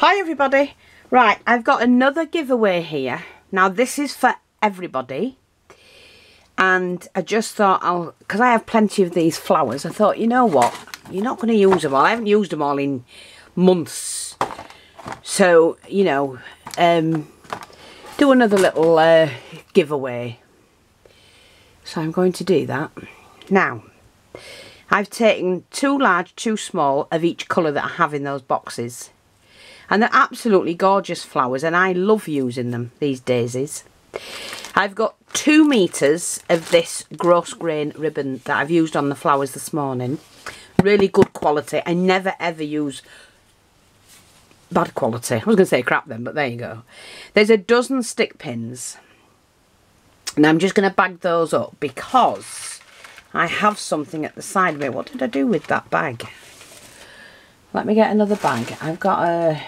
Hi everybody. Right, I've got another giveaway here. Now this is for everybody. And I just thought I'll, because I have plenty of these flowers, I thought, you know what? You're not going to use them all. I haven't used them all in months. So, you know, um, do another little uh, giveaway. So I'm going to do that. Now, I've taken two large, two small of each colour that I have in those boxes. And they're absolutely gorgeous flowers and I love using them, these daisies. I've got two metres of this grosgrain ribbon that I've used on the flowers this morning. Really good quality. I never ever use bad quality. I was going to say crap then, but there you go. There's a dozen stick pins. And I'm just going to bag those up because I have something at the side of me. What did I do with that bag? Let me get another bag. I've got a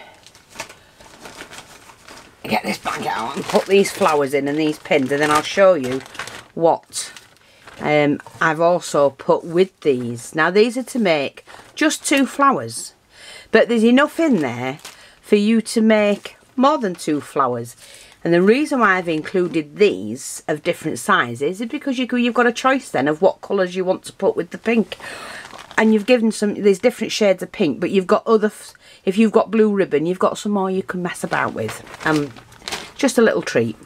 get this bag out and put these flowers in and these pins and then I'll show you what um, I've also put with these. Now these are to make just two flowers but there's enough in there for you to make more than two flowers and the reason why I've included these of different sizes is because you, you've got a choice then of what colours you want to put with the pink and you've given some there's different shades of pink but you've got other if you've got blue ribbon you've got some more you can mess about with. Um just a little treat.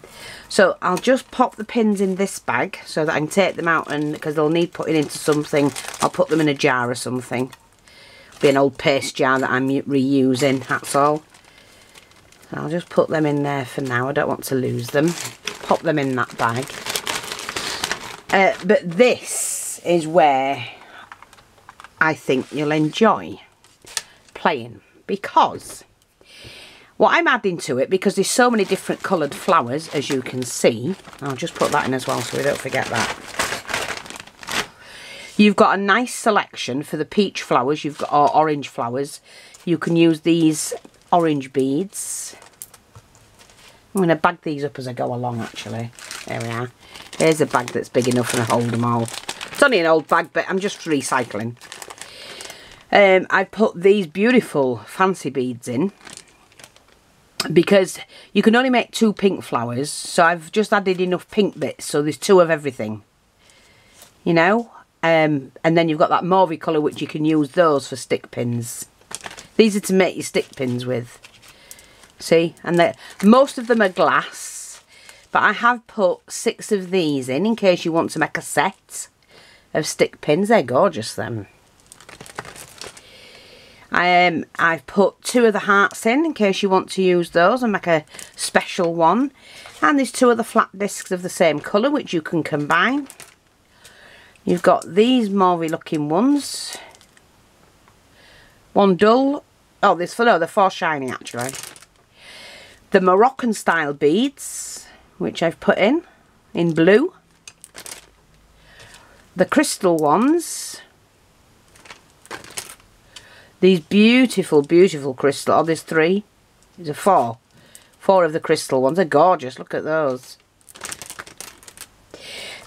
So I'll just pop the pins in this bag so that I can take them out and because they'll need putting into something. I'll put them in a jar or something. Be an old paste jar that I'm reusing that's all. I'll just put them in there for now. I don't want to lose them. Pop them in that bag. Uh, but this is where I think you'll enjoy playing because what I'm adding to it, because there's so many different coloured flowers, as you can see, I'll just put that in as well so we don't forget that. You've got a nice selection for the peach flowers, you've got or orange flowers. You can use these orange beads. I'm going to bag these up as I go along actually. There we are. Here's a bag that's big enough to hold them all. It's only an old bag, but I'm just recycling. Um, I put these beautiful fancy beads in because you can only make two pink flowers so I've just added enough pink bits so there's two of everything you know? Um, and then you've got that mauvey colour which you can use those for stick pins. These are to make your stick pins with. See? And most of them are glass but I have put six of these in in case you want to make a set of stick pins. They're gorgeous them um, I've put two of the hearts in in case you want to use those and make a special one. And there's two of the flat discs of the same colour which you can combine. You've got these mauvey looking ones. One dull. Oh, this for no, they're four shiny actually. The Moroccan style beads, which I've put in, in blue. The crystal ones, these beautiful, beautiful crystal. Oh, there's three. There's a four. Four of the crystal ones. They're gorgeous. Look at those.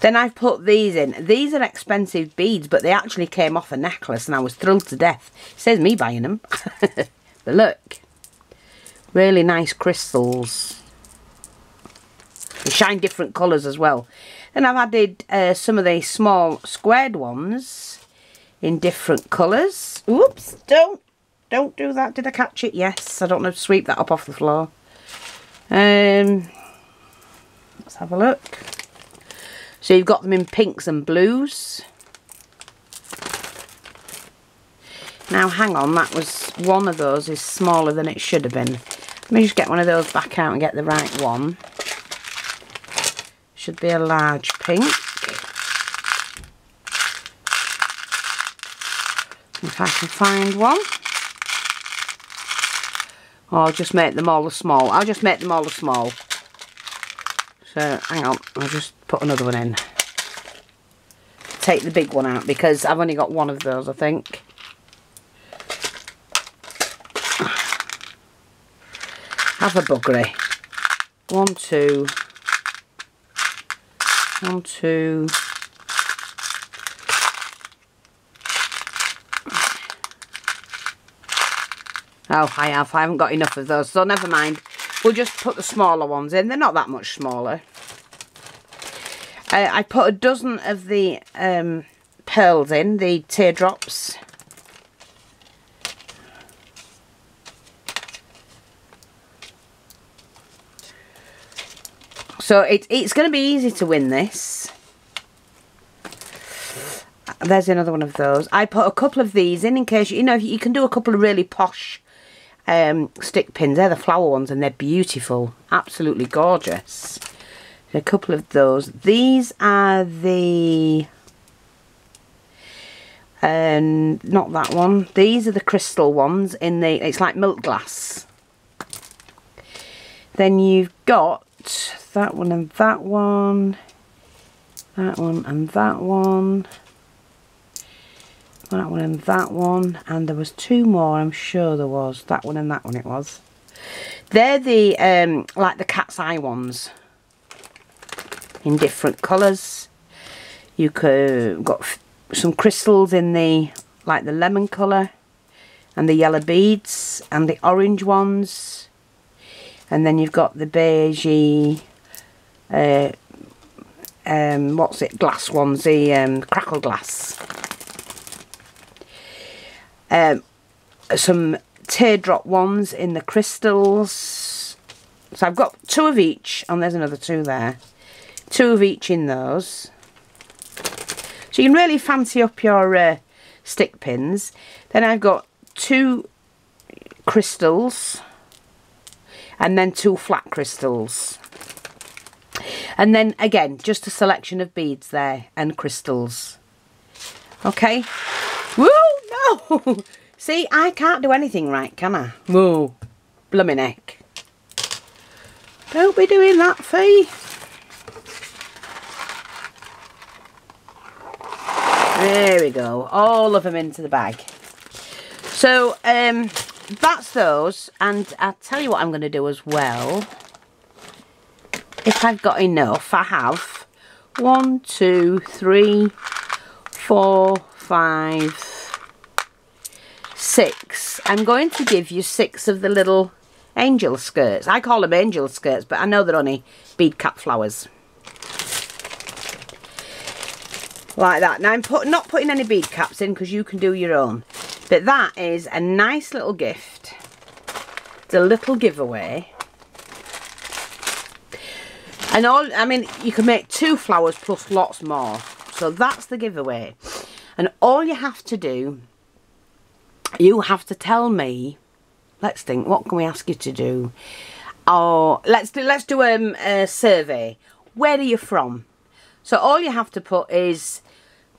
Then I've put these in. These are expensive beads, but they actually came off a necklace, and I was thrilled to death. It says me buying them. but look. Really nice crystals. They shine different colours as well. Then I've added uh, some of these small squared ones in different colours. Oops, don't, don't do that. Did I catch it? Yes, I don't know, sweep that up off the floor. Um, let's have a look. So you've got them in pinks and blues. Now hang on, that was one of those is smaller than it should have been. Let me just get one of those back out and get the right one. Should be a large pink. If I can find one. Or I'll just make them all a small. I'll just make them all a small. So, hang on. I'll just put another one in. Take the big one out because I've only got one of those, I think. Have a buggery. One, two. One, two. Oh, I have. I haven't got enough of those, so never mind. We'll just put the smaller ones in. They're not that much smaller. Uh, I put a dozen of the um, pearls in, the teardrops. So it, it's going to be easy to win this. There's another one of those. I put a couple of these in in case, you know, you can do a couple of really posh um, stick pins. They're the flower ones and they're beautiful. Absolutely gorgeous. A couple of those. These are the... Um, not that one. These are the crystal ones in the... It's like milk glass. Then you've got that one and that one, that one and that one, that one and that one, and there was two more, I'm sure there was, that one and that one it was. They're the, um, like the cat's eye ones, in different colours. You could got some crystals in the, like the lemon colour, and the yellow beads, and the orange ones, and then you've got the beigey uh, um, what's it, glass ones, the um, crackle glass. Um, some teardrop ones in the crystals. So I've got two of each, and there's another two there. Two of each in those. So you can really fancy up your uh, stick pins. Then I've got two crystals and then two flat crystals. And then again, just a selection of beads there and crystals. Okay. Woo, no. See, I can't do anything right, can I? Whoa, blooming heck. Don't be doing that, Fee. There we go. All of them into the bag. So, um, that's those. And I'll tell you what I'm going to do as well if I've got enough, I have one, two, three, four, five, six. I'm going to give you six of the little angel skirts. I call them angel skirts, but I know they're only bead cap flowers. Like that. Now I'm put, not putting any bead caps in because you can do your own. But that is a nice little gift. It's a little giveaway. And all, I mean, you can make two flowers plus lots more. So that's the giveaway. And all you have to do, you have to tell me, let's think, what can we ask you to do? Oh, let's do, let's do um, a survey. Where are you from? So all you have to put is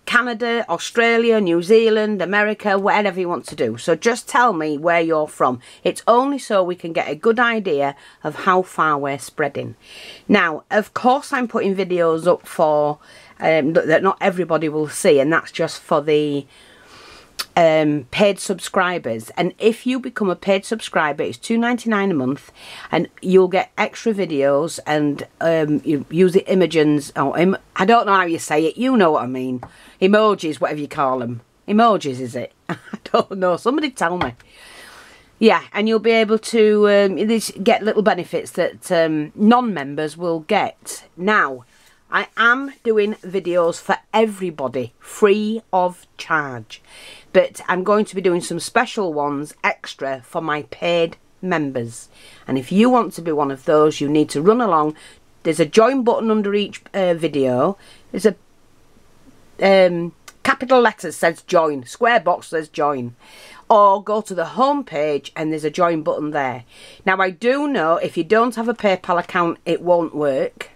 Canada, Australia, New Zealand, America, whatever you want to do. So just tell me where you're from. It's only so we can get a good idea of how far we're spreading. Now, of course, I'm putting videos up for um, that not everybody will see, and that's just for the um, paid subscribers. And if you become a paid subscriber it's two ninety nine a month and you'll get extra videos and um, you use the images or Im I don't know how you say it you know what I mean. Emojis whatever you call them emojis is it? I don't know somebody tell me. Yeah and you'll be able to um, get little benefits that um, non-members will get. Now I am doing videos for everybody free of charge. But I'm going to be doing some special ones extra for my paid members. And if you want to be one of those you need to run along. There's a join button under each uh, video. There's a um, capital letters says join square box says join. Or go to the home page and there's a join button there. Now I do know if you don't have a PayPal account it won't work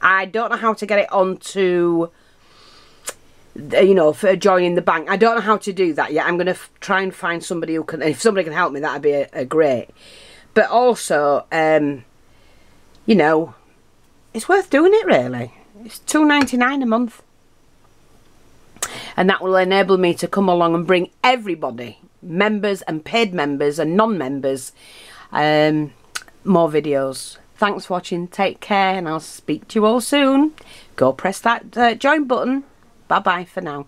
I don't know how to get it onto you know, for joining the bank. I don't know how to do that yet. I'm going to try and find somebody who can, if somebody can help me, that'd be a, a great. But also, um, you know, it's worth doing it really. It's two ninety nine a month. And that will enable me to come along and bring everybody, members and paid members and non-members, um, more videos. Thanks for watching. Take care and I'll speak to you all soon. Go press that uh, join button. Bye bye for now.